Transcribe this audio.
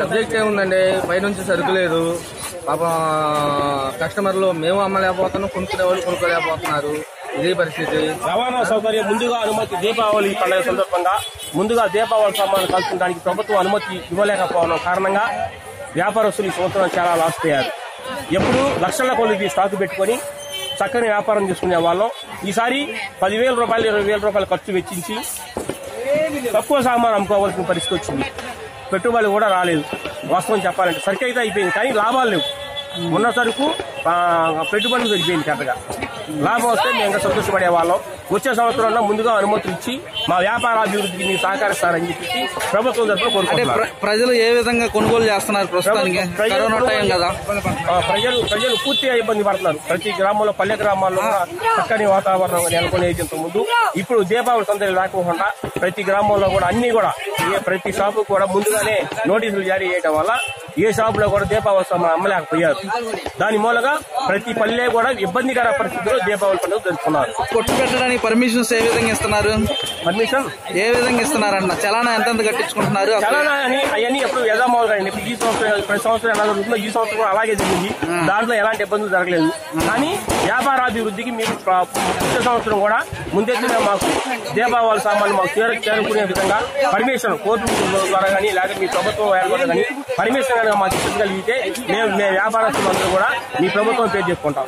Subject ఏముందండి పైనుంచి సరుకులేదు. పాపం కస్టమర్లు మేము అమ్మలేకపోతున్నాం కొనుక్కునే వాళ్ళు కొనుక్కోలేకపోతున్నారు. ఇదే పరిస్థితి. రవాణా సౌకర్యం ముందుగా అనుమతి దీపావళి పండుగ సందర్భంగా ముందుగా దీపావళి సామాన్లు కలుపుకోవడానికి ప్రభుత్వం అనుమతి ఇవ్వలేకపోవడం కారణంగా వ్యాపారస్తులు ఈ సంవత్సరం చాలా లాస్ అయ్యారు. ఎప్పుడు లక్షల కొలిది స్టాక్ పెట్టుకొని చక్కని వ్యాపారం చేసుకునే వాళ్ళం. ఈసారి పదివేల రూపాయలు ఇరవై వేల రూపాయలు ఖర్చు వెచ్చించి తక్కువ సామాన్ అమ్ముకోవాల్సిన పరిస్థితి వచ్చింది. పెట్టుబడి కూడా రాలేదు. వాస్తవం చెప్పాలంటే సరికి అయితే అయిపోయింది కానీ లాభాలు లేవు. ఉన్న సరుకు పెట్టుబడులు పెరిగిపోయింది కరెక్ట్గా లాభం వస్తే మేము ఇంకా సంతోషపడే వాళ్ళం వచ్చే సంవత్సరంలో ముందుగా అనుమతులు ఇచ్చి మా వ్యాపార అభివృద్ధికి మీరు సహకరిస్తారని చెప్పి ప్రభుత్వం తరఫున కోరుకుంటున్నారు. ప్ర- ప్రజలు ఏ విధంగా కొనుగోలు చేస్తున్నారు ప్రజలు ప్రజలు ప్రజలు పూర్తిగా ఇబ్బంది పడుతున్నారు. ప్రతి గ్రామంలో పల్లె గ్రామాల్లో చక్కని వాతావరణం నెలకొనేది ముందు ఇప్పుడు దీపావళి సందడి రాకుండా ప్రతి గ్రామంలో కూడా అన్ని కూడా ప్రతి షాపు కూడా ముందుగానే నోటీసులు జారీ చేయడం వల్ల ఏ షాపులో కూడా దీపావళి సామాన్ అమ్మలేకపోయారు. దాని మూలంగా ప్రతి పల్లె కూడా ఇబ్బందికర పరిస్థితుల్లో దీపావళి పండుగ జరుపుకున్నారు. కొట్టు పెట్టడానికి పర్మిషన్స్ ఏ విధంగా ఇస్తున్నారు? పర్మిషన్? ఏ విధంగా ఇస్తున్నారన్న? చలానా ఎంతెంత కట్టించుకుంటున్నారు? చలానా అని అవన్నీ ఎప్పుడు యథామూలుగా అండి. ఈ సంవత్సరం ప్రతి సంవత్సరం ఎలా జరుగుతుందో ఈ సంవత్సరం కూడా అలాగే జరిగింది. దాంట్లో ఎలాంటి ఇబ్బందులు జరగలేదు. కానీ వ్యాపారాభివృద్ధికి మీరు ప్ర- వచ్చే సంవత్సరం కూడా ముందెత్తున మాకు దీపావళి సామాన్లు మాకు చేరు చేరుకునే విధంగా పర్మిషన్ కోర్టు ద్వారా కానీ లేకపోతే మీ ప్రభుత్వం ఏర్పాటు కానీ పర్మిషన్ కనుక మాకు ఇచ్చగలిగితే మేము మేము వ్యాపారస్తులందరూ కూడా మీ ప్రభుత్వం పేరు చెప్పుకుంటాం.